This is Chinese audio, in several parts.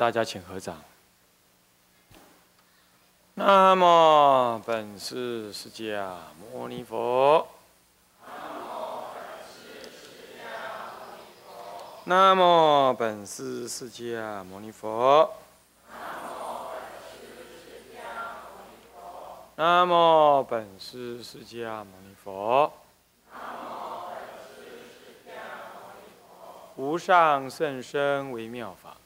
大家请合掌。南无本师释迦牟尼佛。南无本师释迦牟尼佛。南无本师释迦牟尼佛。无上甚深微妙法。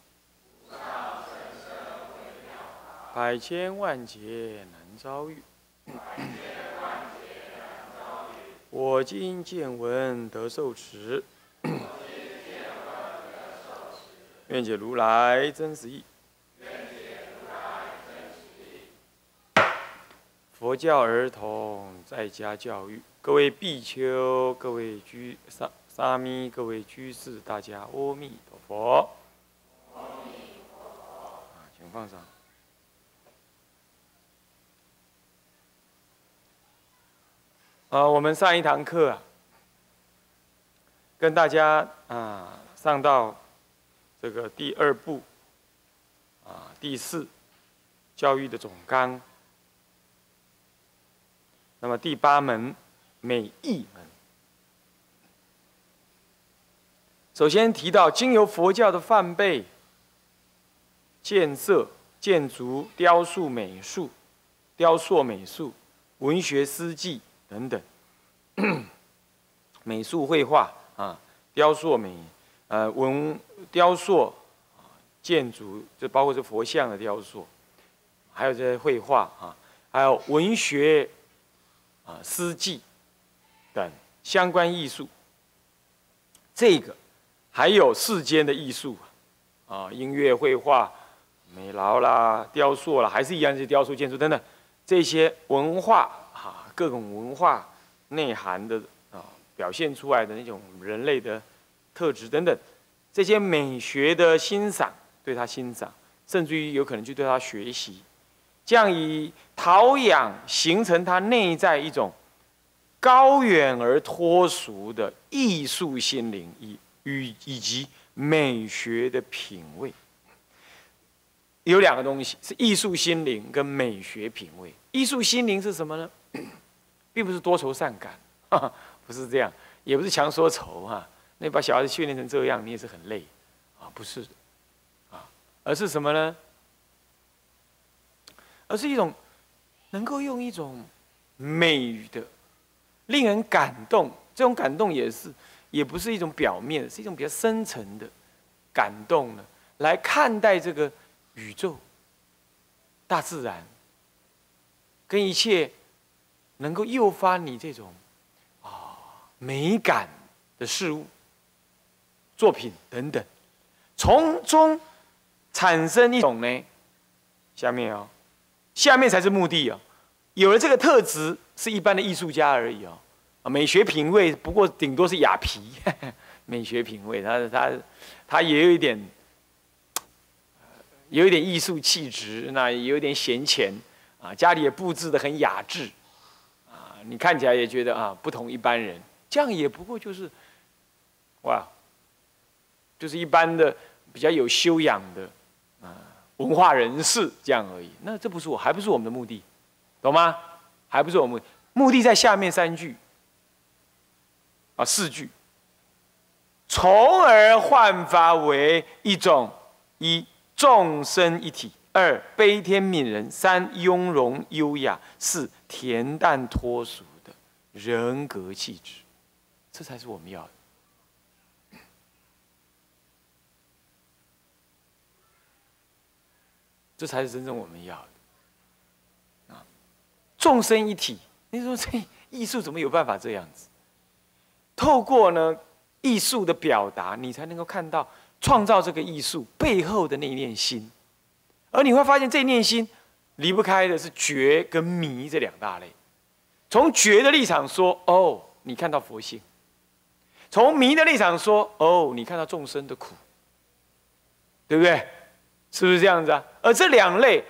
百千万劫难遭遇，我今见闻得受持，愿解如来真实义。佛教儿童在家教育，各位比丘、各位居沙沙弥、各位居士，大家阿弥陀佛。请放上。啊，我们上一堂课啊，跟大家啊上到这个第二部啊第四教育的总纲，那么第八门美意门，首先提到经由佛教的梵呗、建设、建筑、雕塑、美术、雕塑、美术、文学、诗记。等等，美术绘画啊，雕塑美，呃文雕塑，建筑就包括这佛像的雕塑，还有这些绘画啊，还有文学啊诗记等相关艺术。这个还有世间的艺术啊，音乐、绘画、美劳啦、雕塑啦，还是一样，是雕塑、建筑等等这些文化。各种文化内涵的啊，表现出来的那种人类的特质等等，这些美学的欣赏，对他欣赏，甚至于有可能去对他学习，这样以陶养形成他内在一种高远而脱俗的艺术心灵，以与以及美学的品味。有两个东西是艺术心灵跟美学品味。艺术心灵是什么呢？并不是多愁善感，不是这样，也不是强说愁哈。那把小孩子训练成这样，你也是很累，啊，不是，啊，而是什么呢？而是一种能够用一种美的、令人感动，这种感动也是，也不是一种表面，是一种比较深层的感动呢，来看待这个宇宙、大自然跟一切。能够诱发你这种啊美感的事物、作品等等，从中产生一种呢，下面哦，下面才是目的哦。有了这个特质，是一般的艺术家而已哦。啊，美学品味不过顶多是雅皮，美学品味，他他他也有一点，有一点艺术气质，那有一点闲钱啊，家里也布置的很雅致。你看起来也觉得啊，不同一般人，这样也不过就是，哇，就是一般的比较有修养的啊文化人士这样而已。那这不是我，还不是我们的目的，懂吗？还不是我们目的在下面三句啊四句，从而焕发为一种一众生一体。二悲天悯人，三雍容优雅，四恬淡脱俗的人格气质，这才是我们要的。这才是真正我们要的。啊，众生一体，你说这艺术怎么有办法这样子？透过呢艺术的表达，你才能够看到创造这个艺术背后的那一念心。而你会发现，这念心离不开的是觉跟迷这两大类。从觉的立场说，哦，你看到佛性；从迷的立场说，哦，你看到众生的苦，对不对？是不是这样子啊？而这两类，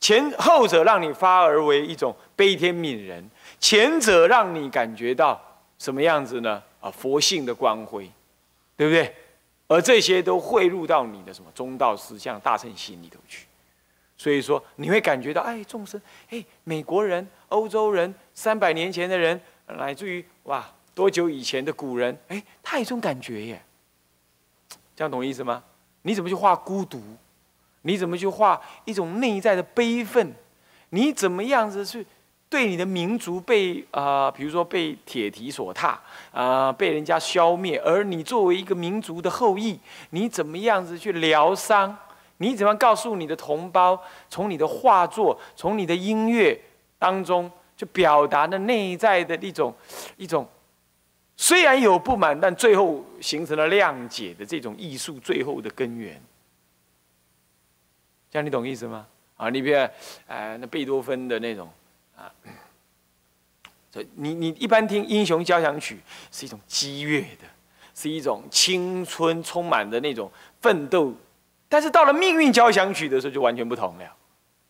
前后者让你发而为一种悲天悯人，前者让你感觉到什么样子呢？啊，佛性的光辉，对不对？而这些都汇入到你的什么中道思想、大乘心里头去。所以说，你会感觉到，哎，众生，哎，美国人、欧洲人，三百年前的人，乃至于哇，多久以前的古人，哎，他有这种感觉耶。这样懂意思吗？你怎么去画孤独？你怎么去画一种内在的悲愤？你怎么样子去对你的民族被啊，比如说被铁蹄所踏啊，被人家消灭，而你作为一个民族的后裔，你怎么样子去疗伤？你怎么告诉你的同胞，从你的画作、从你的音乐当中，就表达的内在的一种一种，虽然有不满，但最后形成了谅解的这种艺术最后的根源。这样你懂意思吗？啊，你比如，呃，那贝多芬的那种，啊，所以你你一般听英雄交响曲是一种激越的，是一种青春充满的那种奋斗，但是到了命运交响曲的时候就完全不同了，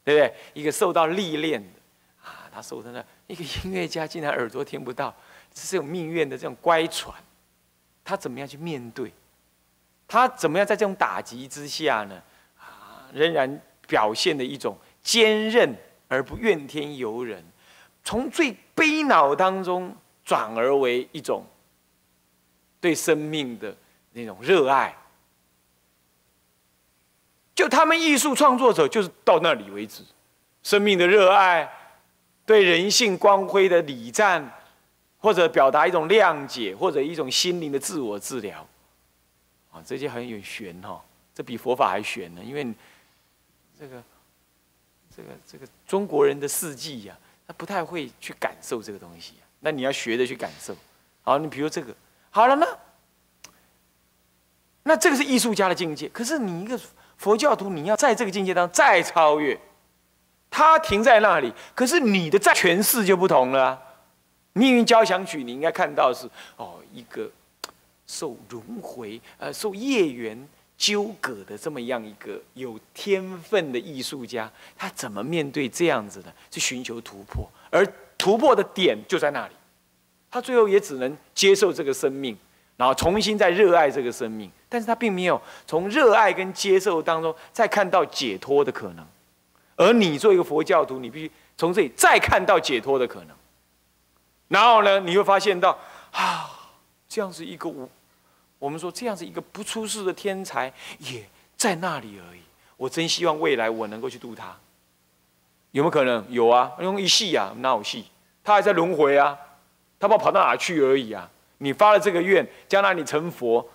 对不对？一个受到历练的，啊，他受的那一个音乐家竟然耳朵听不到，这是有命运的这种乖舛，他怎么样去面对？他怎么样在这种打击之下呢？啊仍然表现的一种坚韧而不怨天尤人，从最悲恼当中转而为一种对生命的那种热爱。就他们艺术创作者就是到那里为止，生命的热爱，对人性光辉的礼赞，或者表达一种谅解，或者一种心灵的自我治疗，啊，这些很有玄哈，这比佛法还玄呢，因为。这个，这个，这个中国人的事迹呀，他不太会去感受这个东西。那你要学着去感受。好，你比如这个，好了呢，那这个是艺术家的境界。可是你一个佛教徒，你要在这个境界当中再超越，他停在那里。可是你的在诠释就不同了。命运交响曲，你应该看到是哦，一个受轮回，呃，受业缘。纠葛的这么样一个有天分的艺术家，他怎么面对这样子的去寻求突破？而突破的点就在那里，他最后也只能接受这个生命，然后重新再热爱这个生命。但是他并没有从热爱跟接受当中再看到解脱的可能。而你做一个佛教徒，你必须从这里再看到解脱的可能。然后呢，你会发现到啊，这样子一个无。我们说这样子一个不出世的天才也在那里而已。我真希望未来我能够去度他，有没有可能？有啊，用一戏啊，哪有戏？他还在轮回啊，他不知道跑到哪去而已啊。你发了这个愿，将来你成佛，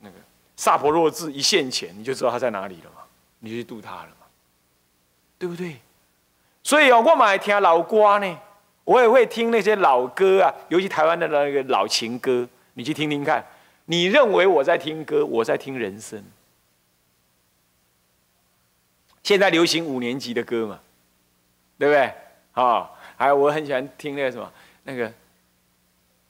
那个萨婆若智一现前，你就知道他在哪里了嘛，你就去度他了嘛，对不对？所以哦，我蛮爱听老歌呢，我也会听那些老歌啊，尤其台湾的那个老情歌。你去听听看，你认为我在听歌，我在听人生。现在流行五年级的歌嘛，对不对？啊，还有我很喜欢听那个什么，那个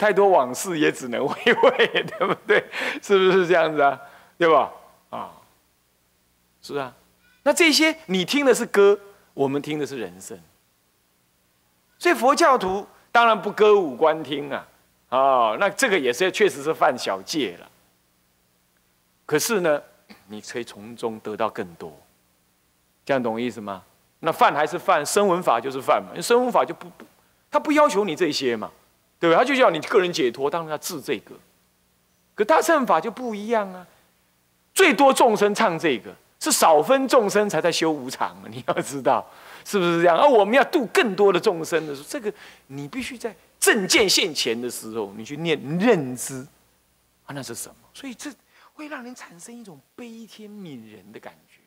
太多往事也只能回味，对不对？是不是这样子啊？对吧？啊，是啊。那这些你听的是歌，我们听的是人生。所以佛教徒当然不歌舞观听啊。哦，那这个也是确实是犯小戒了。可是呢，你可以从中得到更多，这样懂我意思吗？那犯还是犯，声闻法就是犯嘛，因为声闻法就不不，他不要求你这些嘛，对不对？他就叫你个人解脱，当然要治这个。可大乘法就不一样啊，最多众生唱这个，是少分众生才在修无常啊，你要知道是不是这样？而我们要度更多的众生的时候，这个你必须在正见现前的时候，你去念认知啊，那是什么？所以这会让人产生一种悲天悯人的感觉。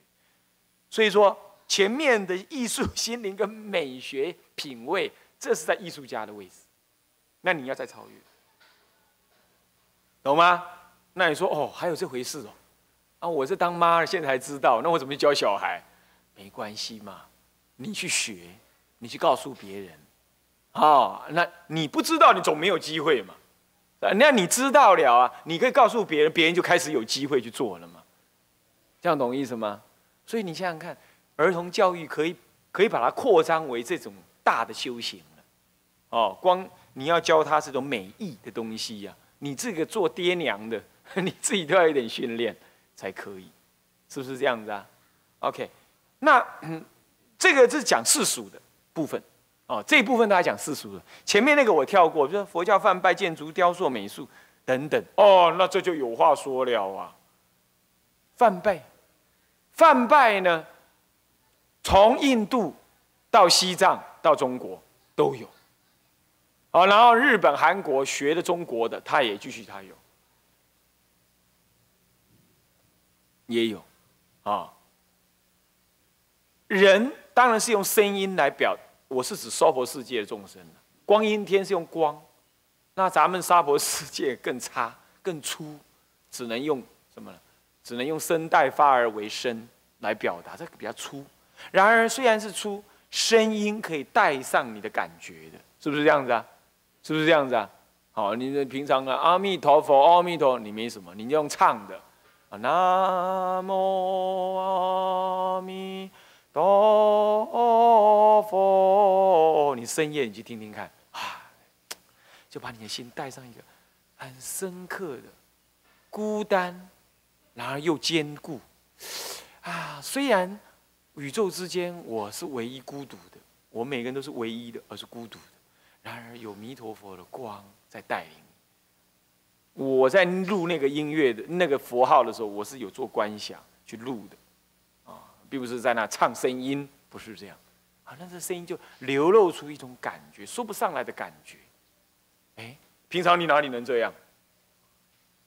所以说，前面的艺术心灵跟美学品味，这是在艺术家的位置，那你要再超越。懂吗？那你说哦，还有这回事哦？啊，我是当妈的，现在才知道，那我怎么教小孩？没关系嘛，你去学，你去告诉别人，啊，那你不知道，你总没有机会嘛。那你知道了啊，你可以告诉别人，别人就开始有机会去做了嘛。这样懂意思吗？所以你想想看，儿童教育可以可以把它扩张为这种大的修行了。哦，光你要教他这种美意的东西呀。你这个做爹娘的，你自己都要有点训练才可以，是不是这样子啊？OK，那这个是讲世俗的部分哦，这一部分大家讲世俗的，前面那个我跳过，比如说佛教梵拜、建筑、雕塑、美术等等哦，那这就有话说了啊。梵拜，梵拜呢，从印度到西藏到中国都有。好，然后日本、韩国学的中国的，他也继续他有，也有，啊，人当然是用声音来表，我是指娑婆世界的众生光阴天是用光，那咱们娑婆世界更差、更粗，只能用什么呢？只能用声带发而为声来表达，这个比较粗。然而虽然是粗，声音可以带上你的感觉的，是不是这样子啊？是不是这样子啊？好，你的平常啊，阿弥陀佛，阿弥陀，你没什么，你用唱的，啊，南无阿弥陀佛，你深夜你去听听看，啊，就把你的心带上一个很深刻的孤单，然而又坚固，啊，虽然宇宙之间我是唯一孤独的，我每个人都是唯一的，而是孤独的。然而有弥陀佛的光在带领。我在录那个音乐的那个佛号的时候，我是有做观想去录的，啊，并不是在那唱声音，不是这样，啊，那这声音就流露出一种感觉，说不上来的感觉。哎，平常你哪里能这样？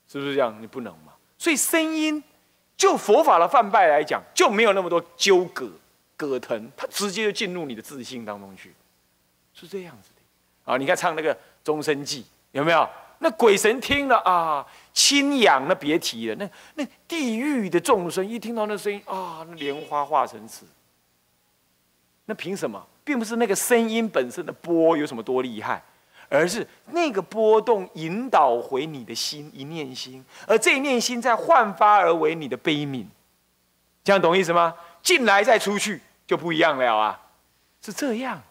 是不是这样？你不能嘛。所以声音，就佛法的范拜来讲，就没有那么多纠葛、葛藤，它直接就进入你的自信当中去，是这样子。啊，你看唱那个《终身记》，有没有？那鬼神听了啊，亲痒，那别提了。那那地狱的众生一听到那声音啊，那莲花化成池。那凭什么？并不是那个声音本身的波有什么多厉害，而是那个波动引导回你的心一念心，而这一念心再焕发而为你的悲悯。这样懂意思吗？进来再出去就不一样了啊，是这样。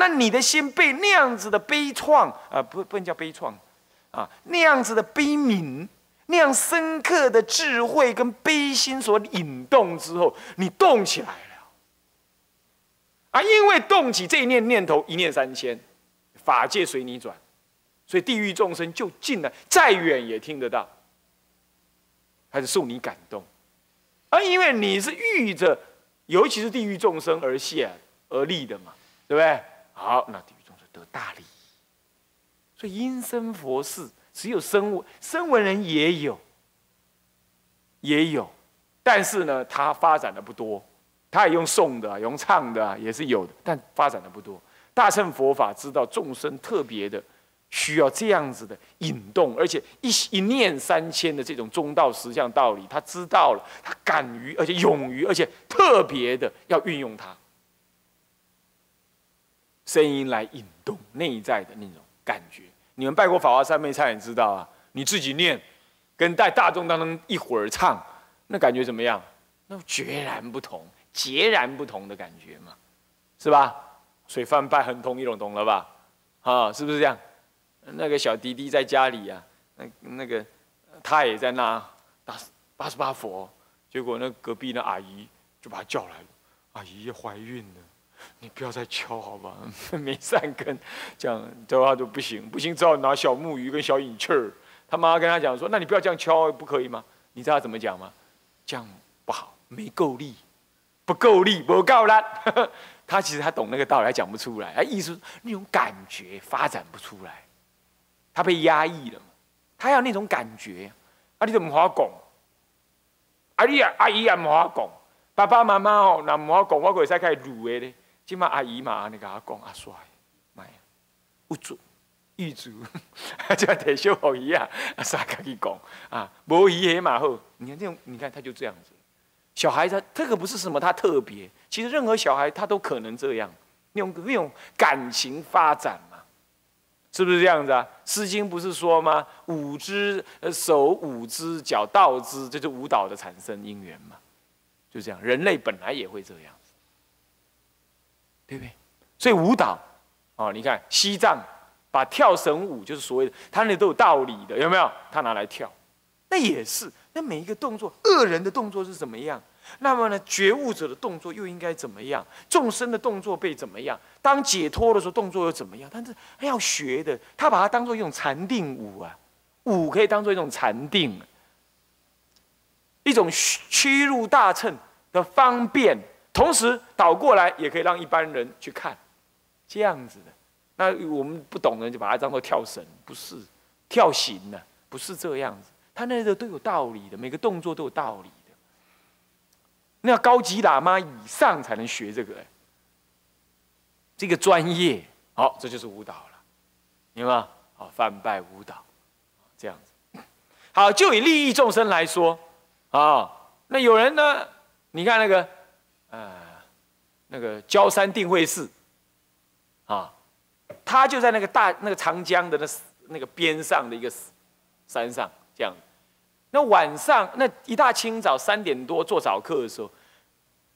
那你的心被那样子的悲怆啊，不不能叫悲怆，啊，那样子的悲悯，那样深刻的智慧跟悲心所引动之后，你动起来了，啊，因为动起这一念念头，一念三千，法界随你转，所以地狱众生就进来，再远也听得到，还是受你感动，啊，因为你是遇着，尤其是地狱众生而现而立的嘛，对不对？好，那地狱众生得大利益。所以因生佛事，只有声闻声闻人也有，也有，但是呢，他发展的不多。他也用诵的，用唱的，也是有的，但发展的不多。大乘佛法知道众生特别的需要这样子的引动，而且一一念三千的这种中道实相道理，他知道了，他敢于，而且勇于，而且特别的要运用它。声音来引动内在的那种感觉，你们拜过法华三昧忏也知道啊，你自己念，跟在大众当中一会儿唱，那感觉怎么样？那决然不同，截然不同的感觉嘛，是吧？水饭拜很同一种，懂了吧？啊，是不是这样？那个小弟弟在家里呀，那那个他也在那打八十八佛，结果那隔壁那阿姨就把他叫来了，阿姨怀孕了。你不要再敲好吧，没善根，这样的话就不行，不行，只好拿小木鱼跟小引气儿。他妈跟他讲说：“那你不要这样敲，不可以吗？”你知道他怎么讲吗？这样不好，没够力，不够力，不够力。他其实他懂那个道理，他讲不出来，他意思那种感觉发展不出来，他被压抑了，他要那种感觉。啊，你怎么话讲？啊，你阿姨也唔好讲，爸爸妈妈哦，那唔好讲，我可以使开始撸的咧。起码阿姨嘛，安尼甲我讲阿帅，妈呀，不准，玉足，就提小好姨啊，阿帅家己讲啊，无姨也嘛好。你看这种，你看他就这样子。小孩他这个不是什么他特别，其实任何小孩他都可能这样，那种那种感情发展嘛，是不是这样子啊？《诗经》不是说吗？舞之，呃，手舞之，脚蹈之，这就舞蹈的产生因缘嘛，就这样。人类本来也会这样。对不对？所以舞蹈，哦，你看西藏把跳绳舞，就是所谓的，他那都有道理的，有没有？他拿来跳，那也是。那每一个动作，恶人的动作是怎么样？那么呢，觉悟者的动作又应该怎么样？众生的动作被怎么样？当解脱的时候，动作又怎么样？但是要学的，他把它当做一种禅定舞啊，舞可以当做一种禅定，一种屈入大乘的方便。同时倒过来也可以让一般人去看，这样子的。那我们不懂的人就把它当做跳绳，不是跳行的，不是这样子。他那个都有道理的，每个动作都有道理的。那要高级喇嘛以上才能学这个，这个专业。好，这就是舞蹈了，明白吗？好，泛拜舞蹈，这样子。好，就以利益众生来说，啊，那有人呢？你看那个。呃，那个焦山定慧寺，啊，他就在那个大那个长江的那那个边上的一个山上，这样。那晚上那一大清早三点多做早课的时候，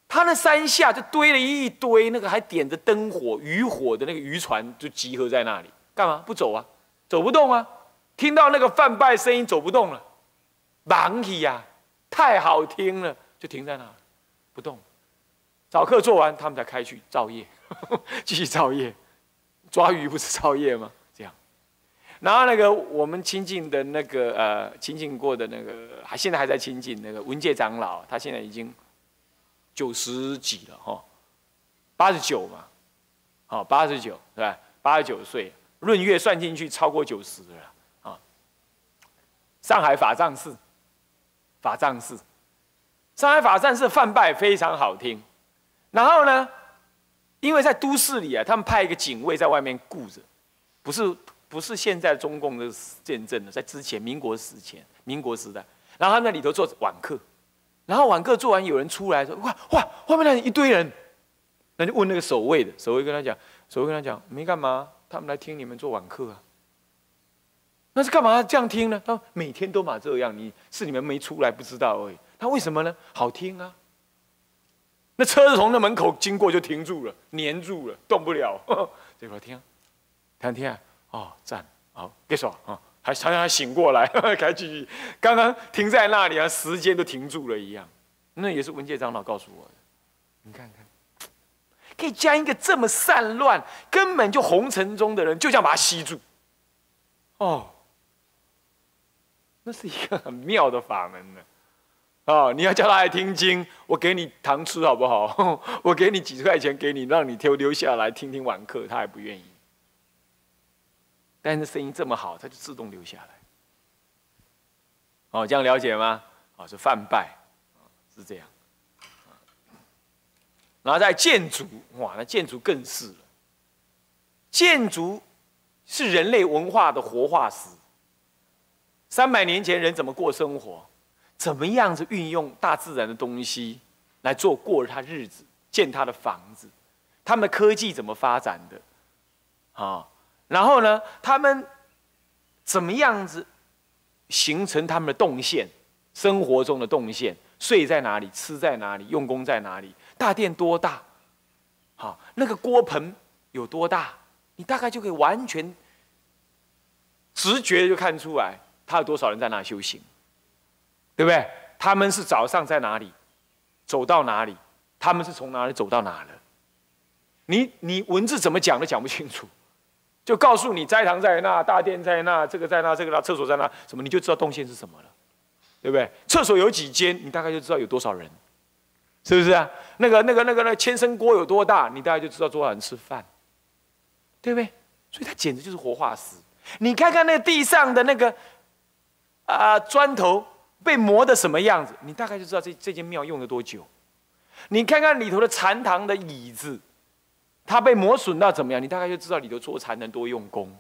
他那山下就堆了一堆那个还点着灯火渔火的那个渔船，就集合在那里，干嘛？不走啊？走不动啊？听到那个泛拜声音，走不动了，忙起呀，太好听了，就停在那，不动。早课做完，他们才开去造业，继续造业。抓鱼不是造业吗？这样。然后那个我们亲近的那个呃亲近过的那个，还现在还在亲近那个文界长老，他现在已经九十几了哈，八十九嘛，好八十九对吧？八十九岁，闰月算进去超过九十了啊。上海法藏寺，法藏寺，上海法藏寺梵拜非常好听。然后呢？因为在都市里啊，他们派一个警卫在外面顾着，不是不是现在中共的见证的，在之前民国时前民国时代，然后他那里头做晚课，然后晚课做完，有人出来说：“哇哇，外面那一堆人。”那就问那个守卫的，守卫跟他讲，守卫跟他讲：“没干嘛，他们来听你们做晚课啊。”那是干嘛这样听呢？他说：“每天都嘛这样，你是你们没出来不知道而已。”他为什么呢？好听啊。那车子从那门口经过就停住了，黏住了，动不了。这会儿听，听听啊，哦，站，好，别说啊，还常常醒过来，开继续。刚刚停在那里啊，时间都停住了一样。那也是文界长老告诉我的。你看看，可以将一个这么散乱、根本就红尘中的人，就这样把他吸住。哦，那是一个很妙的法门呢。哦你要叫他来听经，我给你糖吃好不好？我给你几十块钱给你，让你留留下来听听晚课，他还不愿意。但是声音这么好，他就自动留下来。哦，这样了解吗？哦，是泛拜，是这样。然后在建筑，哇，那建筑更是了。建筑是人类文化的活化石。三百年前人怎么过生活？怎么样子运用大自然的东西来做过他日子，建他的房子？他们的科技怎么发展的？啊，然后呢？他们怎么样子形成他们的动线，生活中的动线，睡在哪里，吃在哪里，用功在哪里，大殿多大，好，那个锅盆有多大，你大概就可以完全直觉就看出来，他有多少人在那修行，对不对？他们是早上在哪里，走到哪里，他们是从哪里走到哪了？你你文字怎么讲都讲不清楚。就告诉你斋堂在那，大殿在那，这个在那，这个那，厕所在那，什么你就知道动线是什么了，对不对？厕所有几间，你大概就知道有多少人，是不是啊？那个那个那个那千升锅有多大，你大概就知道多少人吃饭，对不对？所以它简直就是活化石。你看看那地上的那个啊砖头被磨的什么样子，你大概就知道这这间庙用了多久。你看看里头的禅堂的椅子。它被磨损到怎么样？你大概就知道里头做禅能多用功。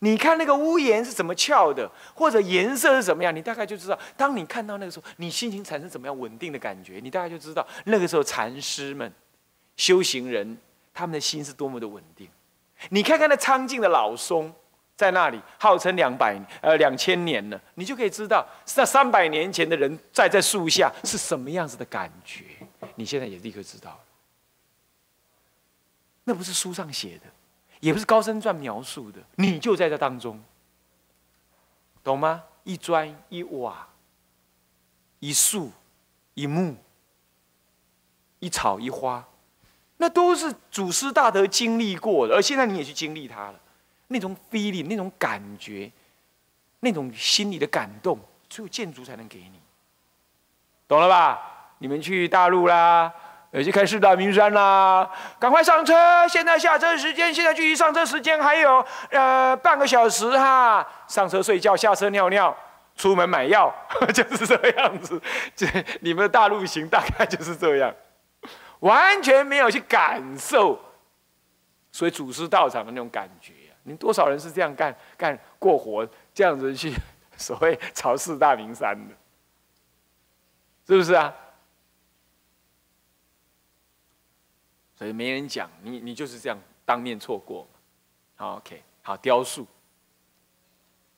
你看那个屋檐是怎么翘的，或者颜色是怎么样，你大概就知道。当你看到那个时候，你心情产生怎么样稳定的感觉，你大概就知道那个时候禅师们、修行人他们的心是多么的稳定。你看看那苍劲的老松在那里，号称两百呃两千年了，你就可以知道那三百年前的人站在树下是什么样子的感觉。你现在也立刻知道了。那不是书上写的，也不是高僧传描述的，你就在这当中，懂吗？一砖一瓦，一树一木，一草一花，那都是祖师大德经历过的，而现在你也去经历它了，那种 feeling，那种感觉，那种心里的感动，只有建筑才能给你，懂了吧？你们去大陆啦。呃去看四大名山啦，赶快上车！现在下车时间，现在距离上车时间还有呃半个小时哈。上车睡觉，下车尿尿，出门买药，就是这样子。这你们的大陆行大概就是这样，完全没有去感受，所以祖师道场的那种感觉。你多少人是这样干干过活，这样子去 所谓朝四大名山的，是不是啊？所以没人讲你，你就是这样当面错过。好，OK，好，雕塑，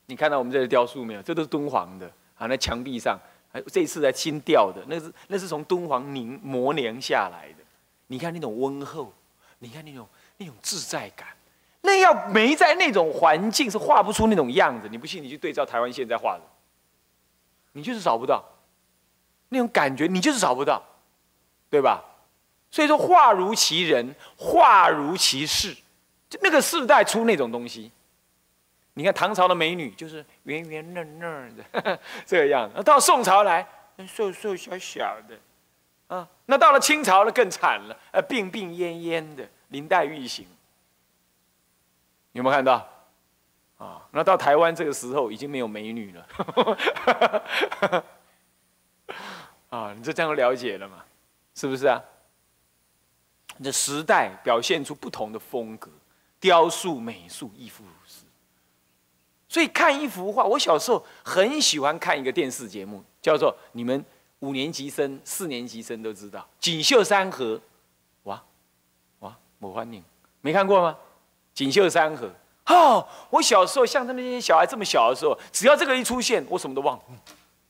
你看到我们这个雕塑没有？这都是敦煌的啊，那墙壁上，还这一次在新雕的，那是那是从敦煌凝磨年下来的。你看那种温厚，你看那种那种自在感，那要没在那种环境是画不出那种样子。你不信，你去对照台湾现在画的，你就是找不到那种感觉，你就是找不到，对吧？所以说，画如其人，画如其事，就那个世代出那种东西。你看唐朝的美女就是圆圆嫩嫩的 这个样子，到宋朝来瘦瘦小小的，啊，那到了清朝了更惨了，呃，病病恹恹的林黛玉型。有没有看到？啊，那到台湾这个时候已经没有美女了。啊，你就这样了解了嘛？是不是啊？的时代表现出不同的风格，雕塑、美术亦复如是。所以看一幅画，我小时候很喜欢看一个电视节目，叫做你们五年级生、四年级生都知道《锦绣山河》。哇哇，我欢迎，没看过吗？《锦绣山河》哦，我小时候像他那些小孩这么小的时候，只要这个一出现，我什么都忘了，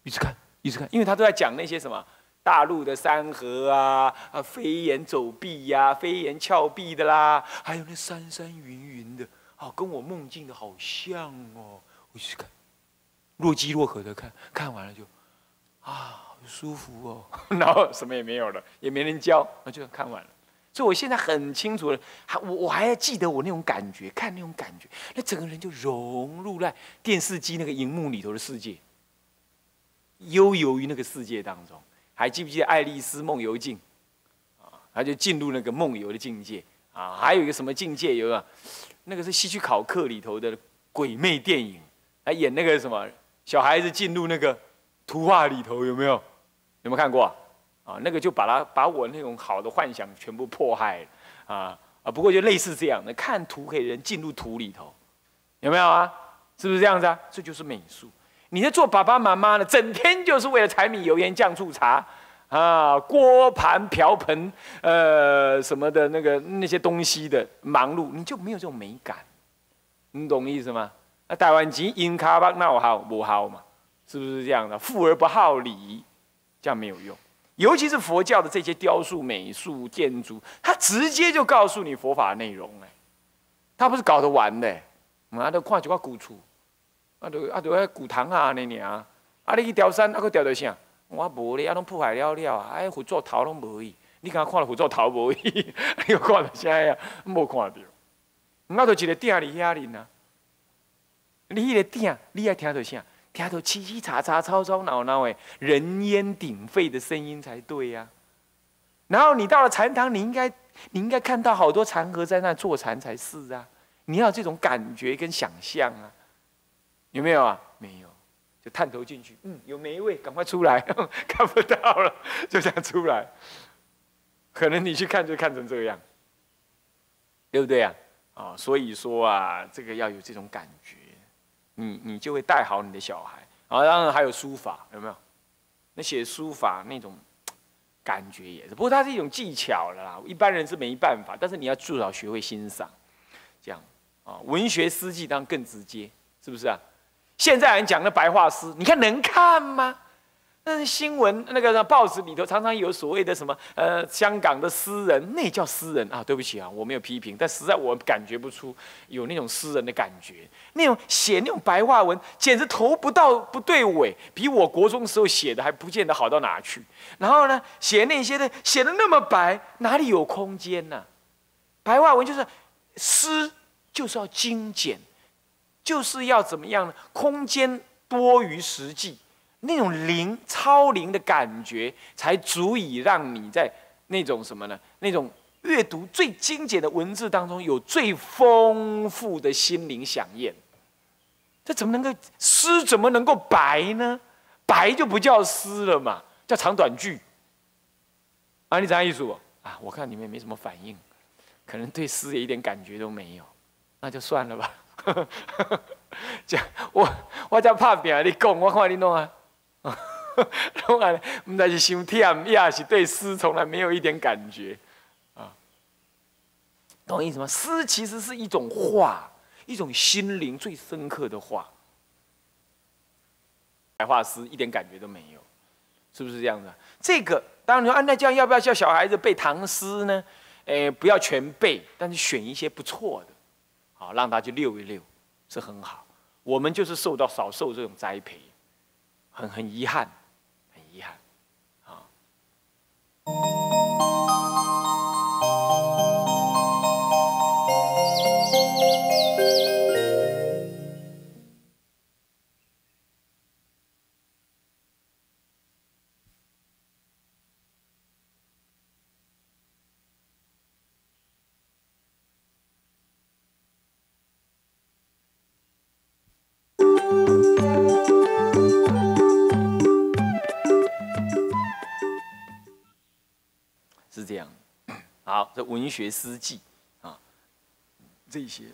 一直看，一直看，因为他都在讲那些什么。大陆的山河啊，啊，飞檐走壁呀，飞檐峭壁的啦，还有那山山云云的，啊，跟我梦境的好像哦。我去看，若即若可的看，看完了就，啊，好舒服哦。然后什么也没有了，也没人教，那就看完了。所以我现在很清楚了，还我我还记得我那种感觉，看那种感觉，那整个人就融入在电视机那个荧幕里头的世界，悠游于那个世界当中。还记不记得《爱丽丝梦游境》啊？他就进入那个梦游的境界啊。还有一个什么境界？有个那个是希区考克里头的鬼魅电影，还演那个什么小孩子进入那个图画里头，有没有？有没有看过？啊，那个就把他把我那种好的幻想全部迫害啊啊！不过就类似这样的，看图可以人进入图里头，有没有啊？是不是这样子啊？这就是美术。你在做爸爸妈妈的，整天就是为了柴米油盐酱醋茶，啊，锅盘瓢盆，呃，什么的那个那些东西的忙碌，你就没有这种美感，你懂意思吗？那台湾钱因卡巴那我好不好嘛？是不是这样的？富而不好礼，这样没有用。尤其是佛教的这些雕塑、美术、建筑，它直接就告诉你佛法内容哎，它不是搞得完的。啊，都看一个古厝，啊，都啊，都喺古堂啊那尔，啊，你去雕山，啊，佮雕到啥？我无咧，啊，拢破坏了了，啊，哎，佛祖头拢无去，你敢看到佛祖头无去？你又看到啥呀？无看到。我就一个鼎伫遐哩呐，你迄个鼎，你爱听到啥？听到凄凄查查、吵吵闹闹哎人烟鼎沸的声音才对呀。然后你到了禅堂，你应该你应该看到好多禅和在那坐禅才是啊。你要这种感觉跟想象啊，有没有啊？没有，就探头进去，嗯，有没一位？赶快出来，看不到了，就这样出来。可能你去看就看成这样，对不对啊？啊，所以说啊，这个要有这种感觉，你你就会带好你的小孩。啊，当然还有书法，有没有？那写书法那种感觉也是，不过它是一种技巧了啦，一般人是没办法。但是你要至少学会欣赏，这样啊，文学诗记当然更直接，是不是啊？现在人讲的白话诗，你看能看吗？那新闻那个报纸里头常常有所谓的什么呃香港的诗人，那叫诗人啊？对不起啊，我没有批评，但实在我感觉不出有那种诗人的感觉。那种写那种白话文，简直头不到不对尾，比我国中时候写的还不见得好到哪去。然后呢，写那些的写的那么白，哪里有空间呢？白话文就是诗，就是要精简，就是要怎么样呢？空间多于实际。那种灵超灵的感觉，才足以让你在那种什么呢？那种阅读最精简的文字当中，有最丰富的心灵响应。这怎么能够诗？怎么能够白呢？白就不叫诗了嘛，叫长短句。啊，你啥意思？啊，我看你们也没什么反应，可能对诗也一点感觉都没有，那就算了吧。这我我叫怕病，你讲，我看你弄啊。当 然，唔但是想听，也是对诗从来没有一点感觉，啊，懂意思吗？诗其实是一种画，一种心灵最深刻的画。白话诗一点感觉都没有，是不是这样的？这个当然说，按那这样要不要叫小孩子背唐诗呢？诶，不要全背，但是选一些不错的，好让他去溜一溜，是很好。我们就是受到少受这种栽培。很很遗憾，很遗憾，啊。这文学诗记啊，这些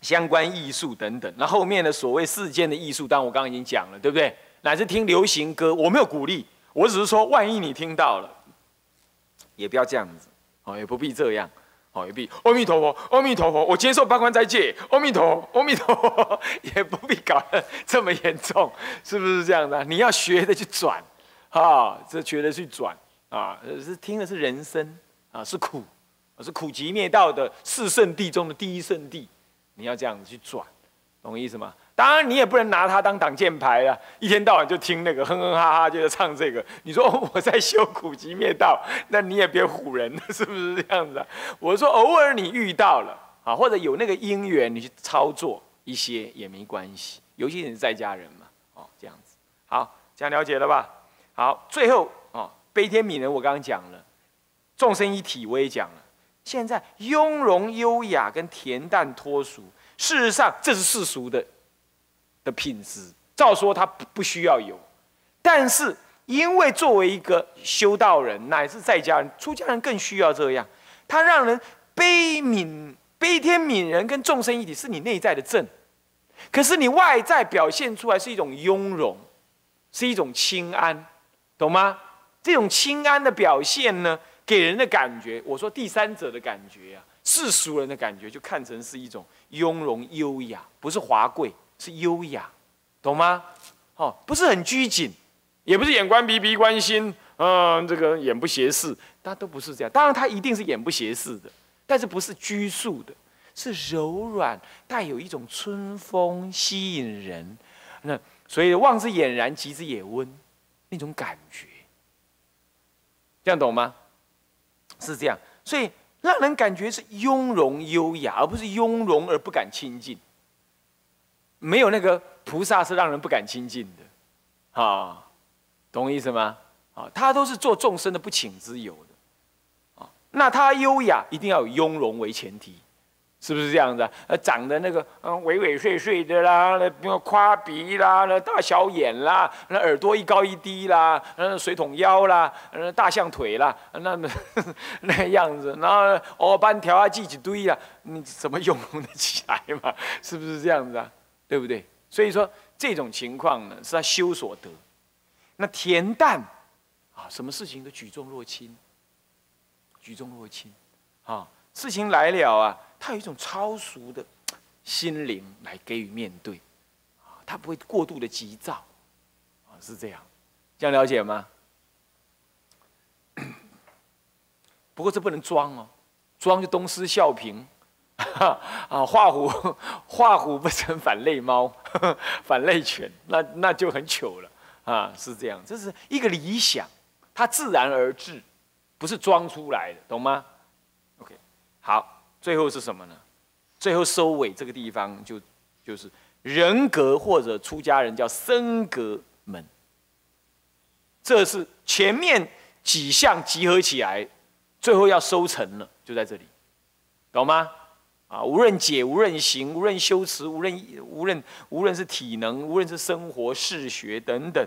相关艺术等等，那后面的所谓世间的艺术，当我刚刚已经讲了，对不对？乃至听流行歌，我没有鼓励，我只是说，万一你听到了，也不要这样子，哦，也不必这样，哦，也必阿弥陀佛，阿弥陀佛，我接受八关斋戒，阿弥陀佛，阿弥陀佛，也不必搞得这么严重，是不是这样的？你要学的去转，啊，这学的去转，啊，是听的是人生。啊，是苦，是苦集灭道的四圣地中的第一圣地，你要这样子去转，懂我意思吗？当然，你也不能拿它当挡箭牌啊，一天到晚就听那个哼哼哈哈，就在唱这个。你说我在修苦集灭道，那你也别唬人，是不是这样子啊？我说偶尔你遇到了啊，或者有那个因缘，你去操作一些也没关系，尤其你是在家人嘛，哦，这样子。好，这样了解了吧？好，最后哦，悲天悯人，我刚刚讲了。众生一体，我也讲了。现在雍容优雅跟恬淡脱俗，事实上这是世俗的的品质。照说他不不需要有，但是因为作为一个修道人，乃至在家人、出家人更需要这样。他让人悲悯、悲天悯人，跟众生一体是你内在的正，可是你外在表现出来是一种雍容，是一种清安，懂吗？这种清安的表现呢？给人的感觉，我说第三者的感觉啊，世俗人的感觉就看成是一种雍容优雅，不是华贵，是优雅，懂吗？哦，不是很拘谨，也不是眼观鼻，鼻观心，嗯，这个眼不斜视，他都不是这样。当然，他一定是眼不斜视的，但是不是拘束的，是柔软，带有一种春风，吸引人。那所以望之俨然，极之也温，那种感觉，这样懂吗？是这样，所以。让人感觉是雍容优雅，而不是雍容而不敢亲近。没有那个菩萨是让人不敢亲近的，啊，懂我意思吗？啊，他都是做众生的不请之友的，啊，那他优雅一定要有雍容为前提。是不是这样子？呃，长得那个嗯，尾尾碎碎的啦，那夸鼻啦，那大小眼啦，那耳朵一高一低啦，那水桶腰啦，那大象腿啦，那那 那样子，然后哦，半条啊，系几堆呀，你怎么用得起来嘛？是不是这样子啊？对不对？所以说这种情况呢，是他修所得。那恬淡啊，什么事情都举重若轻，举重若轻啊，事情来了啊。他有一种超俗的 心灵来给予面对，他不会过度的急躁，啊，是这样，这样了解吗？不过这不能装哦，装就东施效颦，啊，画虎 画虎不成反类猫，反类犬，那那就很糗了啊，是这样，这是一个理想，它自然而至，不是装出来的，懂吗好。最后是什么呢？最后收尾这个地方就就是人格或者出家人叫僧格门，这是前面几项集合起来，最后要收成了，就在这里，懂吗？啊，无论解，无论行，无论修持，无论无论无论是体能，无论是生活、视觉等等，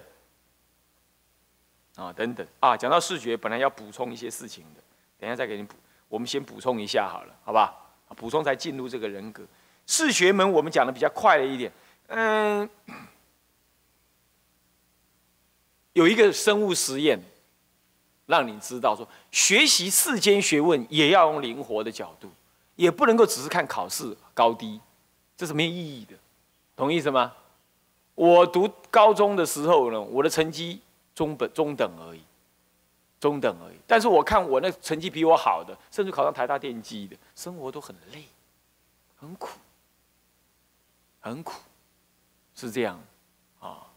啊等等啊，讲到视觉，本来要补充一些事情的，等下再给你补。我们先补充一下好了，好吧？补充才进入这个人格。视学门我们讲的比较快了一点，嗯，有一个生物实验，让你知道说，学习世间学问也要用灵活的角度，也不能够只是看考试高低，这是没有意义的，同意思吗？我读高中的时候呢，我的成绩中本中等而已。中等而已，但是我看我那成绩比我好的，甚至考上台大电机的，生活都很累，很苦，很苦，是这样，啊，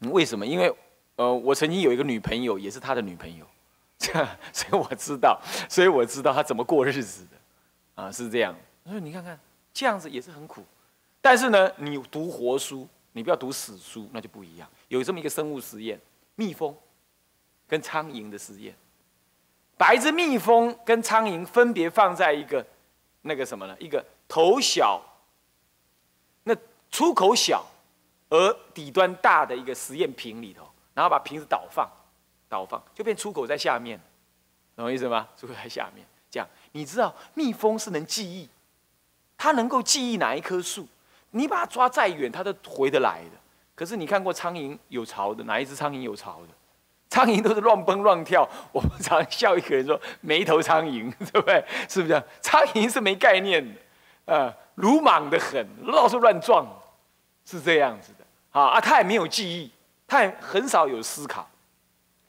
为什么？因为，呃，我曾经有一个女朋友，也是他的女朋友，这样，所以我知道，所以我知道他怎么过日子的，啊，是这样。所以你看看，这样子也是很苦，但是呢，你读活书。你不要读死书，那就不一样。有这么一个生物实验，蜜蜂跟苍蝇的实验，把一只蜜蜂跟苍蝇分别放在一个那个什么呢？一个头小、那出口小而底端大的一个实验瓶里头，然后把瓶子倒放，倒放就变出口在下面，懂我意思吗？出口在下面，这样你知道蜜蜂是能记忆，它能够记忆哪一棵树。你把它抓再远，它都回得来的。可是你看过苍蝇有巢的？哪一只苍蝇有巢的？苍蝇都是乱蹦乱跳。我们常笑一个人说没头苍蝇，对不对？是不是？苍蝇是没概念的，啊，鲁莽的很，到处乱撞，是这样子的。啊啊，它也没有记忆，它也很少有思考，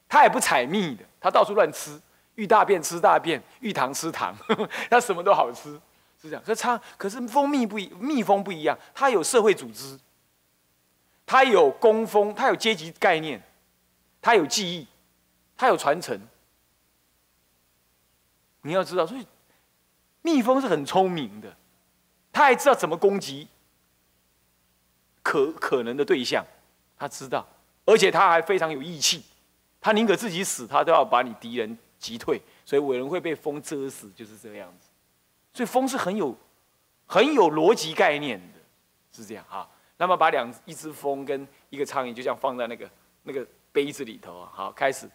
它也不采蜜的，它到处乱吃，遇大便吃大便，遇糖吃糖，它什么都好吃。是这样，可是它可是蜂蜜不一，蜜蜂不一样，它有社会组织，它有工蜂，它有阶级概念，它有记忆，它有传承。你要知道，所以蜜蜂是很聪明的，它还知道怎么攻击可可能的对象，它知道，而且它还非常有义气，它宁可自己死，它都要把你敌人击退，所以伟人会被风蛰死，就是这个样子。所以风是很有、很有逻辑概念的，是这样啊。那么把两一只蜂跟一个苍蝇就这样放在那个那个杯子里头啊，好开始，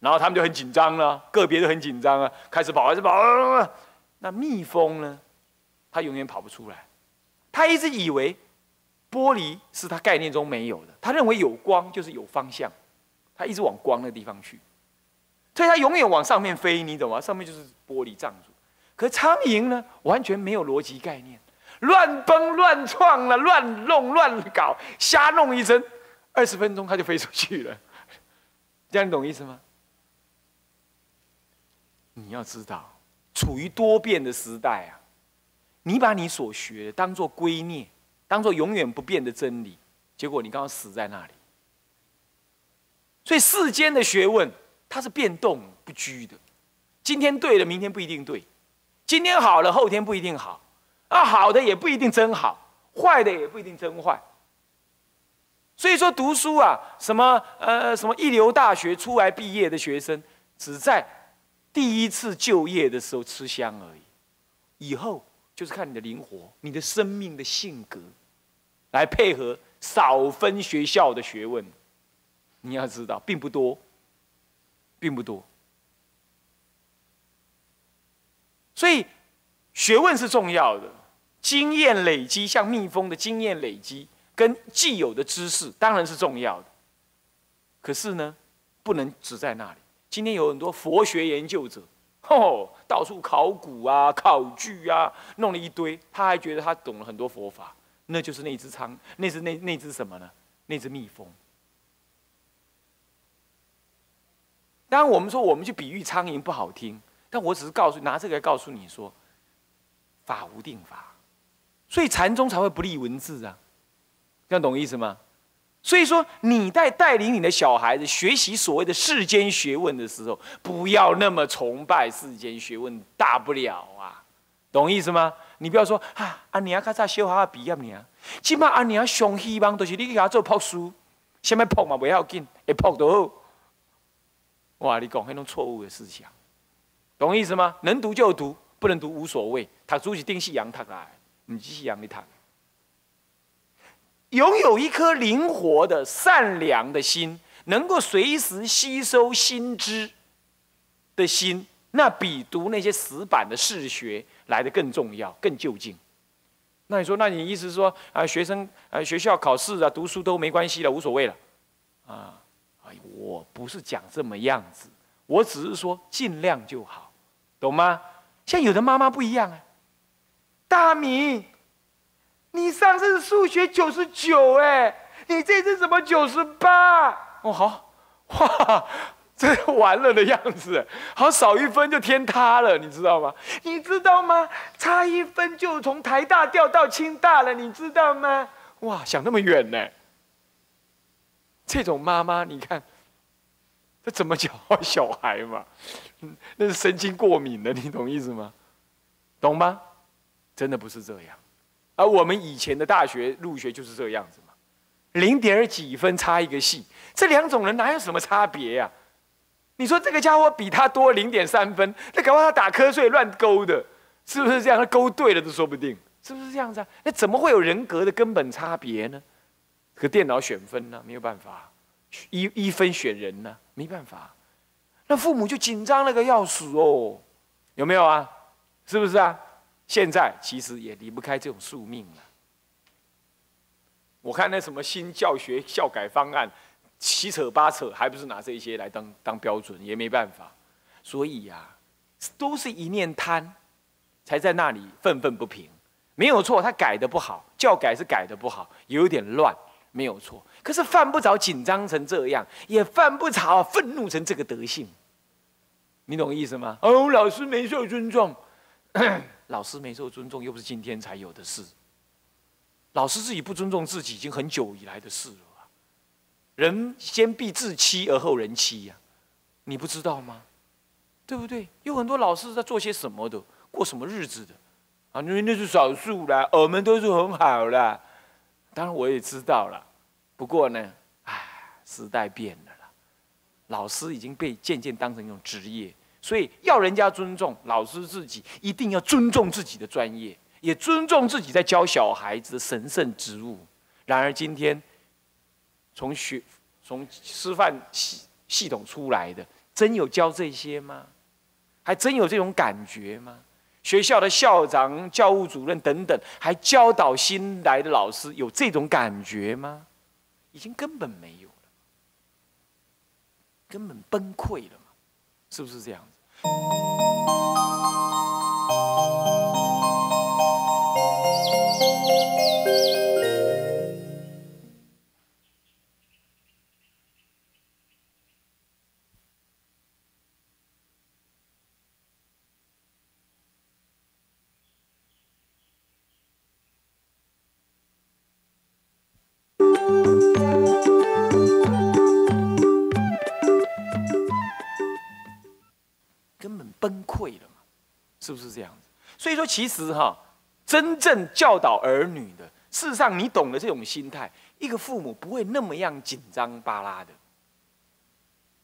然后他们就很紧张了，个别都很紧张啊，开始跑开始跑。那蜜蜂呢？它永远跑不出来，它一直以为玻璃是它概念中没有的，它认为有光就是有方向，它一直往光的地方去。所以它永远往上面飞，你懂吗？上面就是玻璃障住。可苍蝇呢，完全没有逻辑概念，乱蹦乱撞了，乱弄乱搞，瞎弄一针，二十分钟它就飞出去了。这样你懂意思吗？你要知道，处于多变的时代啊，你把你所学当做圭臬，当做永远不变的真理，结果你刚刚死在那里。所以世间的学问，它是变动不居的，今天对了，明天不一定对。今天好了，后天不一定好，啊，好的也不一定真好，坏的也不一定真坏。所以说读书啊，什么呃什么一流大学出来毕业的学生，只在第一次就业的时候吃香而已，以后就是看你的灵活、你的生命的性格，来配合少分学校的学问。你要知道，并不多，并不多。所以，学问是重要的，经验累积，像蜜蜂的经验累积，跟既有的知识当然是重要的。可是呢，不能只在那里。今天有很多佛学研究者，吼，到处考古啊、考据啊，弄了一堆，他还觉得他懂了很多佛法，那就是那只苍，那是那那只什么呢？那只蜜蜂。当然，我们说我们去比喻苍蝇不好听。但我只是告诉拿这个来告诉你说，法无定法，所以禅宗才会不立文字啊，这样懂意思吗？所以说你在带领你的小孩子学习所谓的世间学问的时候，不要那么崇拜世间学问，大不了啊，懂意思吗？你不要说啊，阿娘较早小孩毕业呢，起码阿娘上希望就是你给他做朴书，什么朴嘛不要紧，会朴都好。哇，你讲那种错误的思想。懂意思吗？能读就读，不能读无所谓。他读起丁西洋，他来，你西洋你他。拥有一颗灵活的、善良的心，能够随时吸收新知的心，那比读那些死板的世学来的更重要、更就近。那你说，那你意思是说啊，学生啊，学校考试啊，读书都没关系了，无所谓了啊？哎，我不是讲这么样子，我只是说尽量就好。懂吗？像有的妈妈不一样啊，大明，你上次数学九十九哎，你这次怎么九十八？哦好，哇，这完了的样子，好少一分就天塌了，你知道吗？你知道吗？差一分就从台大掉到清大了，你知道吗？哇，想那么远呢？这种妈妈，你看。这怎么教小孩嘛？那是神经过敏的，你懂意思吗？懂吗？真的不是这样。而我们以前的大学入学就是这样子嘛，零点几分差一个系，这两种人哪有什么差别呀？你说这个家伙比他多零点三分，那搞不好他打瞌睡乱勾的，是不是这样？他勾对了都说不定，是不是这样子啊？那怎么会有人格的根本差别呢？和电脑选分呢？没有办法。一一分选人呢，没办法，那父母就紧张了个要死哦，有没有啊？是不是啊？现在其实也离不开这种宿命了。我看那什么新教学教改方案，七扯八扯，还不是拿这些来当当标准，也没办法。所以呀，都是一念贪，才在那里愤愤不平。没有错，他改的不好，教改是改的不好，有点乱，没有错。可是犯不着紧张成这样，也犯不着愤怒成这个德性，你懂意思吗？哦，老师没受尊重，老师没受尊重又不是今天才有的事，老师自己不尊重自己已经很久以来的事了。人先必自欺而后人欺呀，你不知道吗？对不对？有很多老师在做些什么的，过什么日子的啊？因为那是少数啦，我们都是很好啦。当然我也知道了。不过呢，唉，时代变了啦，老师已经被渐渐当成一种职业，所以要人家尊重老师，自己一定要尊重自己的专业，也尊重自己在教小孩子的神圣职务。然而今天，从学从师范系系统出来的，真有教这些吗？还真有这种感觉吗？学校的校长、教务主任等等，还教导新来的老师有这种感觉吗？已经根本没有了，根本崩溃了嘛，是不是这样子？是不是这样子？所以说，其实哈，真正教导儿女的，事实上你懂得这种心态，一个父母不会那么样紧张巴拉的。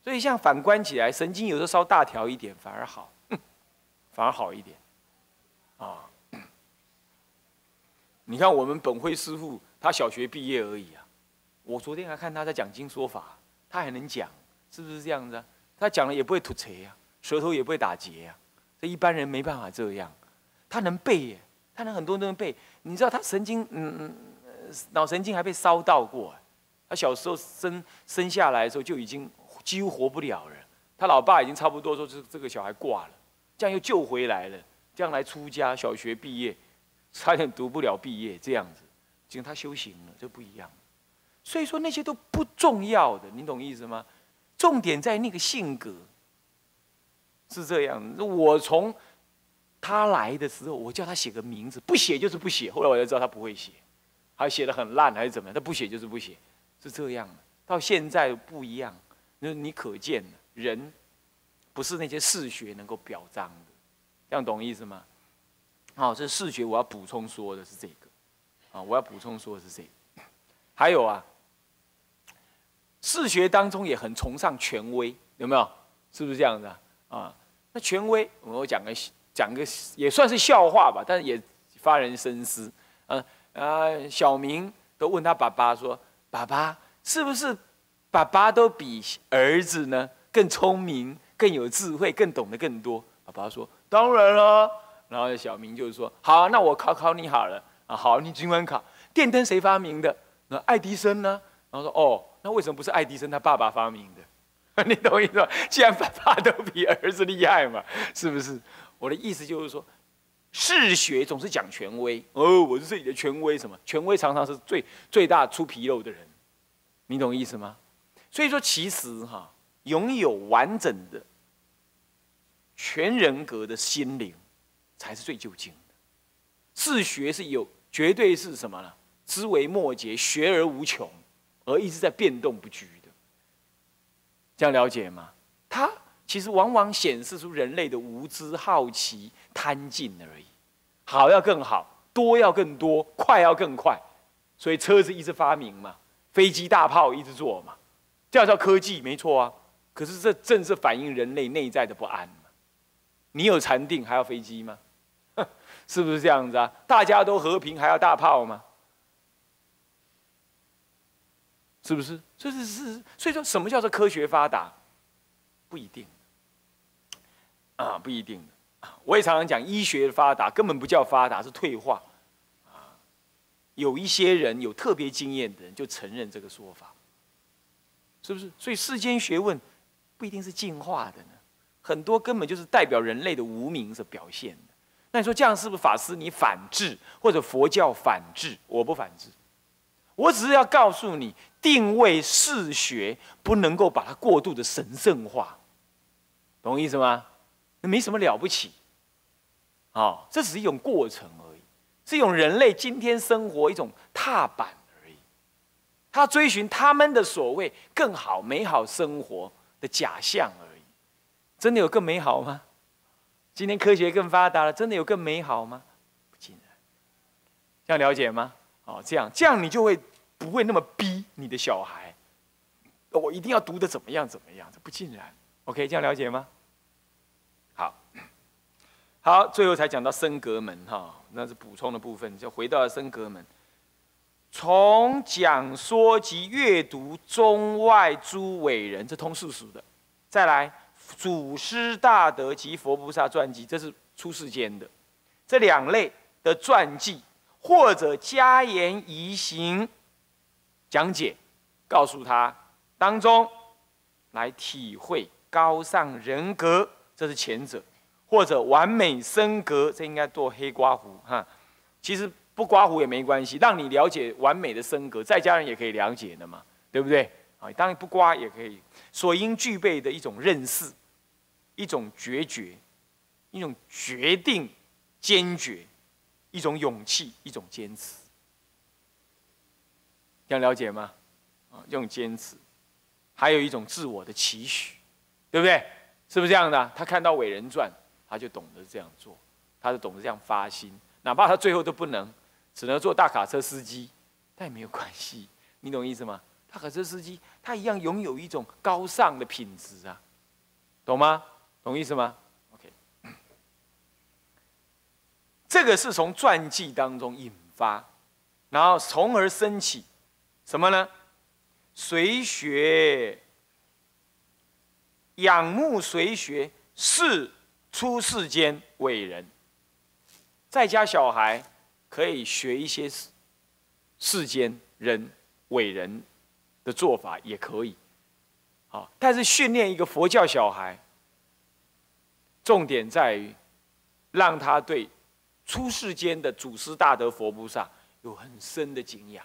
所以，像反观起来，神经有时候稍大条一点，反而好，反而好一点，啊。你看我们本辉师傅，他小学毕业而已啊。我昨天还看他在讲经说法，他还能讲，是不是这样子啊？他讲了也不会吐舌呀。舌头也不会打结呀，一般人没办法这样。他能背耶，他能很多都能背。你知道他神经，嗯嗯，脑神经还被烧到过。他小时候生生下来的时候就已经几乎活不了了。他老爸已经差不多说这这个小孩挂了，这样又救回来了，将来出家，小学毕业，差点读不了毕业这样子，结果他修行了，这不一样。所以说那些都不重要的，你懂意思吗？重点在那个性格。是这样，我从他来的时候，我叫他写个名字，不写就是不写。后来我才知道他不会写，还写的很烂还是怎么样？他不写就是不写，是这样的。到现在不一样，那你可见人不是那些视学能够表彰的，这样懂意思吗？好，这视学我要补充说的是这个，啊，我要补充说的是这个。还有啊，视学当中也很崇尚权威，有没有？是不是这样的啊？那权威，我讲个讲个也算是笑话吧，但是也发人深思。嗯啊，小明都问他爸爸说：“爸爸是不是爸爸都比儿子呢更聪明、更有智慧、更懂得更多？”爸爸说：“当然了。”然后小明就是说：“好，那我考考你好了啊，好，你尽管考。电灯谁发明的？那爱迪生呢？”然后说：“哦，那为什么不是爱迪生他爸爸发明的？” 你懂我意思吗？既然爸爸都比儿子厉害嘛，是不是？我的意思就是说，嗜学总是讲权威哦，我是这里的权威，什么权威常常是最最大出纰漏的人，你懂意思吗？所以说，其实哈，拥有完整的全人格的心灵，才是最究竟的。嗜学是有绝对是什么呢？知为末节，学而无穷，而一直在变动不居。这样了解吗？它其实往往显示出人类的无知、好奇、贪尽而已。好要更好，多要更多，快要更快。所以车子一直发明嘛，飞机、大炮一直做嘛，这样叫科技，没错啊。可是这正是反映人类内在的不安嘛。你有禅定还要飞机吗？是不是这样子啊？大家都和平还要大炮吗？是不是？这是是，所以说什么叫做科学发达？不一定啊，不一定我也常常讲，医学发达根本不叫发达，是退化啊。有一些人有特别经验的人就承认这个说法，是不是？所以世间学问不一定是进化的呢，很多根本就是代表人类的无名所表现的。那你说这样是不是法师你反制，或者佛教反制？我不反制。我只是要告诉你，定位视学不能够把它过度的神圣化，懂我意思吗？那没什么了不起，啊，这只是一种过程而已，是一种人类今天生活一种踏板而已。他追寻他们的所谓更好、美好生活的假象而已。真的有更美好吗？今天科学更发达了，真的有更美好吗？不尽然。这样了解吗？哦，这样这样你就会不会那么逼你的小孩，我一定要读的怎么样怎么样，这不尽然。OK，这样了解吗？好，好，最后才讲到升格门哈，那是补充的部分，就回到了升格门。从讲说及阅读中外诸伟人，这通世俗的；再来祖师大德及佛菩萨传记，这是出世间的这两类的传记。或者加言移行讲解，告诉他当中来体会高尚人格，这是前者；或者完美升格，这应该做黑刮胡哈。其实不刮胡也没关系，让你了解完美的升格，在家人也可以了解的嘛，对不对？啊，当然不刮也可以。所应具备的一种认识，一种决绝，一种决定坚决，一种勇气，一种坚持。想了解吗？啊，这种坚持，还有一种自我的期许，对不对？是不是这样的？他看到伟人传，他就懂得这样做，他就懂得这样发心，哪怕他最后都不能，只能做大卡车司机，但也没有关系，你懂意思吗？大卡车司机，他一样拥有一种高尚的品质啊，懂吗？懂意思吗？OK，这个是从传记当中引发，然后从而升起什么呢？随学，仰慕随学，是出世间伟人。在家小孩可以学一些世世间人伟人。的做法也可以，好，但是训练一个佛教小孩，重点在于让他对出世间的祖师大德佛菩萨有很深的敬仰，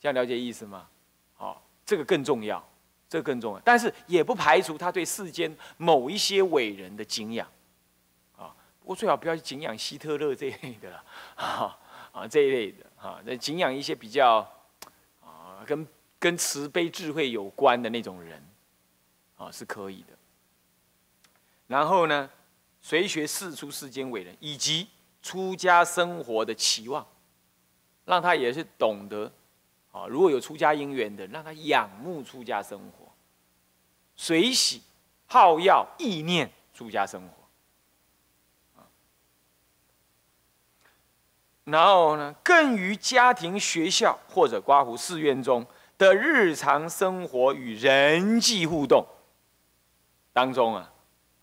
这样了解意思吗？好，这个更重要，这个更重要，但是也不排除他对世间某一些伟人的敬仰，啊，不过最好不要去敬仰希特勒这一类的了，啊啊这一类的，啊，那敬仰一些比较啊。跟跟慈悲智慧有关的那种人，啊，是可以的。然后呢，随学世出世间伟人，以及出家生活的期望，让他也是懂得，啊，如果有出家因缘的，让他仰慕出家生活，随喜好要意念出家生活。然后呢，更于家庭、学校或者刮胡寺院中的日常生活与人际互动当中啊，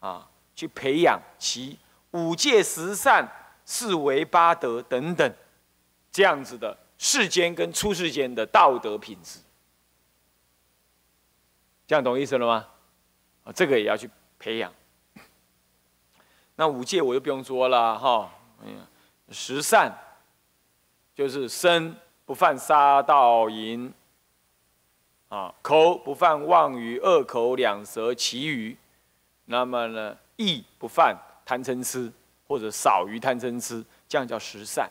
啊，去培养其五戒十善、四维八德等等这样子的世间跟出世间的道德品质，这样懂意思了吗？啊，这个也要去培养。那五戒我就不用说了哈，哎呀，十善。就是身不犯杀盗淫，啊，口不犯妄语、恶口、两舌、绮语，那么呢，意不犯贪嗔痴，或者少于贪嗔痴，这样叫十善。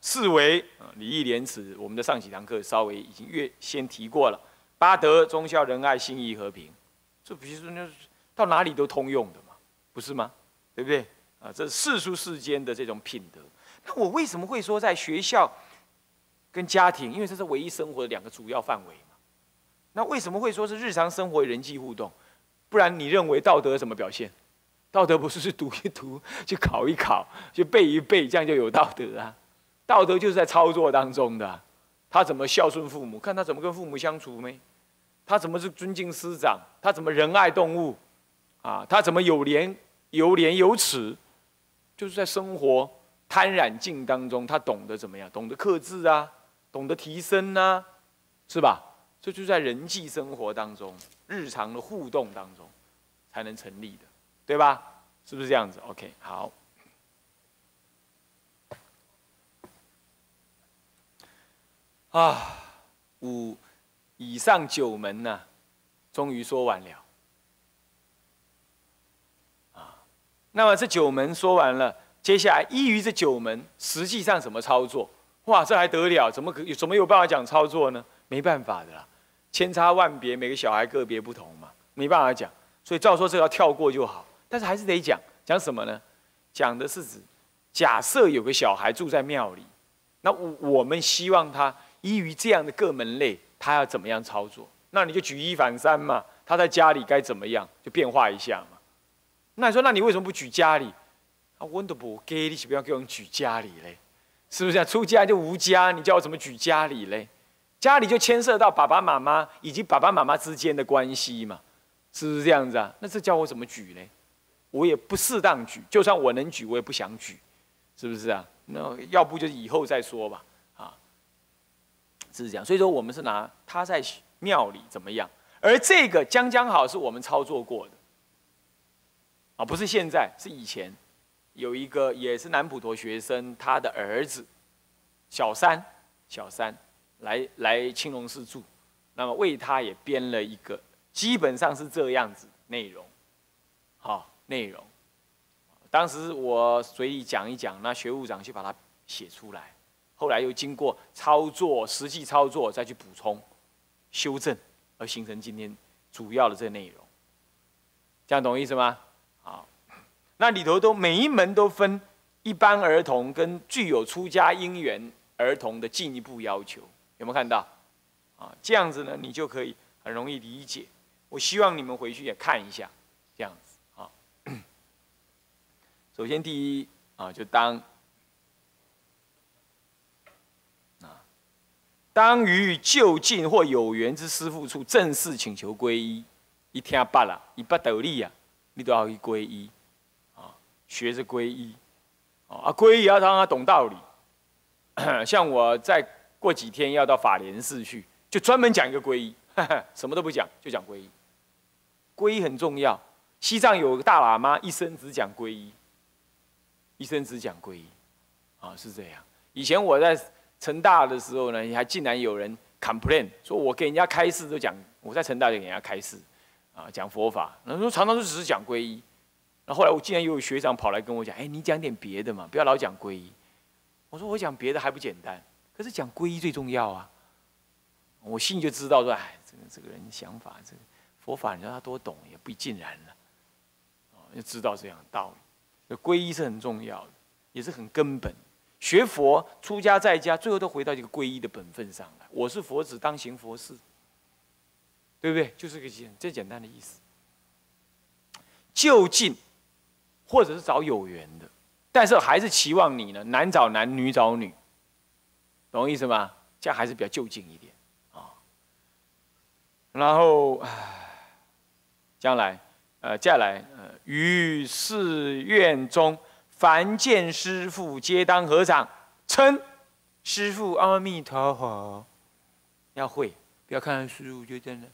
四为啊，礼义廉耻，我们的上几堂课稍微已经越先提过了。八德忠孝仁爱信义和平，这不是那到哪里都通用的嘛，不是吗？对不对？啊，这世俗世间的这种品德。那我为什么会说在学校跟家庭？因为这是唯一生活的两个主要范围嘛。那为什么会说是日常生活人际互动？不然你认为道德什么表现？道德不是去读一读、去考一考、去背一背，这样就有道德啊？道德就是在操作当中的。他怎么孝顺父母？看他怎么跟父母相处没？他怎么是尊敬师长？他怎么仁爱动物？啊，他怎么有廉有廉有耻？就是在生活。贪染境当中，他懂得怎么样？懂得克制啊，懂得提升呢，是吧？这就在人际生活当中、日常的互动当中才能成立的，对吧？是不是这样子？OK，好。啊，五以上九门呢，终于说完了。啊，那么这九门说完了。接下来依于这九门，实际上怎么操作？哇，这还得了？怎么可怎么有办法讲操作呢？没办法的啦，千差万别，每个小孩个别不同嘛，没办法讲。所以照说这要跳过就好，但是还是得讲。讲什么呢？讲的是指，假设有个小孩住在庙里，那我我们希望他依于这样的各门类，他要怎么样操作？那你就举一反三嘛。他在家里该怎么样，就变化一下嘛。那你说，那你为什么不举家里？啊，我都不给，你不要给我们举家里嘞？是不是啊？出家就无家，你叫我怎么举家里嘞？家里就牵涉到爸爸妈妈以及爸爸妈妈之间的关系嘛，是不是这样子啊？那这叫我怎么举呢？我也不适当举，就算我能举，我也不想举，是不是啊？那要不就以后再说吧，啊，是这样。所以说，我们是拿他在庙里怎么样，而这个将将好是我们操作过的，啊，不是现在，是以前有一个也是南普陀学生，他的儿子小三，小三来来青龙寺住，那么为他也编了一个，基本上是这样子内容，好内容。当时我随意讲一讲，那学务长去把它写出来，后来又经过操作，实际操作再去补充、修正，而形成今天主要的这个内容。这样懂意思吗？好，那里头都每一门都分一般儿童跟具有出家因缘儿童的进一步要求，有没有看到？啊，这样子呢，你就可以很容易理解。我希望你们回去也看一下，这样子啊。首先，第一啊，就当啊，当于就近或有缘之师父处正式请求皈依，一听罢了，一不得力啊，你都要去皈依啊，学着皈依啊，皈依要让他懂道理。像我在过几天要到法莲寺去，就专门讲一个皈依，什么都不讲，就讲皈依。皈依很重要。西藏有个大喇嘛，一生只讲皈依。一生只讲皈依，啊，是这样。以前我在成大的时候呢，还竟然有人 complain 说，我给人家开示都讲，我在成大就给人家开示，啊，讲佛法，那说常常都只是讲皈依。那后来我竟然有学长跑来跟我讲，哎，你讲点别的嘛，不要老讲皈依。我说我讲别的还不简单，可是讲皈依最重要啊。我心里就知道说，哎，这个这个人想法，这个佛法，你说他多懂也不尽然了，啊，就知道这样的道理。皈依是很重要的，也是很根本。学佛、出家在家，最后都回到一个皈依的本分上来。我是佛子，当行佛事，对不对？就是个简最简单的意思。就近，或者是找有缘的，但是还是期望你呢，男找男，女找女，懂我意思吗？这样还是比较就近一点啊。然后，将来。呃，接下来，呃，于寺院中，凡见师父，皆当合掌，称师父阿弥陀佛。要会，不要看到师父就在那，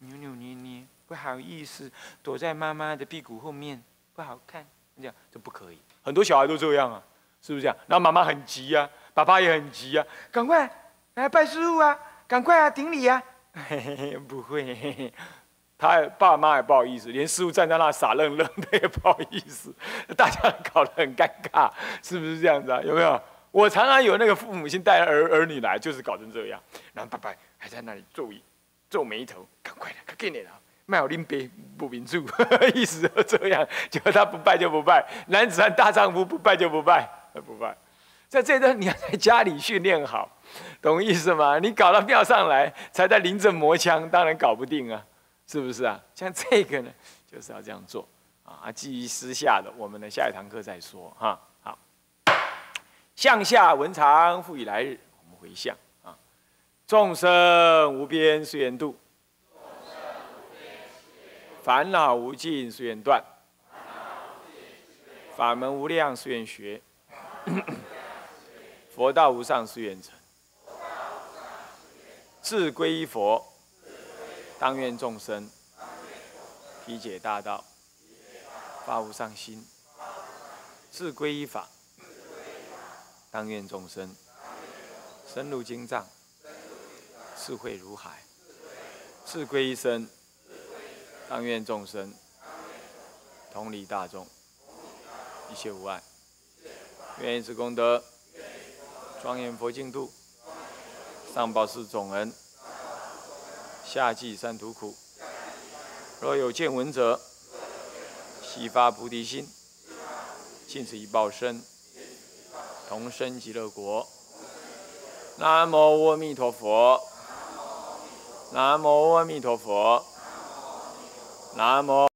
扭扭捏捏，不好意思，躲在妈妈的屁股后面，不好看，这样这不可以。很多小孩都这样啊，是不是这样？然后妈妈很急啊，爸爸也很急啊，赶快来拜师傅啊，赶快啊，顶礼啊。嘿嘿嘿，不会。他爸妈也不好意思，连师傅站在那傻愣愣的也不好意思，大家搞得很尴尬，是不是这样子啊？有没有？我常常有那个父母亲带儿儿女来，就是搞成这样，然后爸爸还在那里皱皱眉头，赶快的，快给你了，卖我拎杯不民主，意思就这样，结果他不拜就不拜，男子汉大丈夫不拜就不拜，不拜，在这段你要在家里训练好，懂意思吗？你搞到庙上来，才在临阵磨枪，当然搞不定啊。是不是啊？像这个呢，就是要这样做啊。基于私下的，我们呢下一堂课再说哈。好，向下文长复以来日，我们回向啊。众生无边誓愿度，烦恼无尽誓愿断，法门无量誓愿学，佛道无上誓愿成，自归依佛。当愿众生体解大道，发无上心，自归依法。当愿众生深入经藏，智慧如海，自归依身。当愿众生同理大众，一切无碍。愿以此功德，庄严佛净土，上报四种恩。下济三途苦，若有见闻者，悉发菩提心，尽此一报身，同生极乐国。南无阿弥陀佛，南无阿弥陀佛，南无。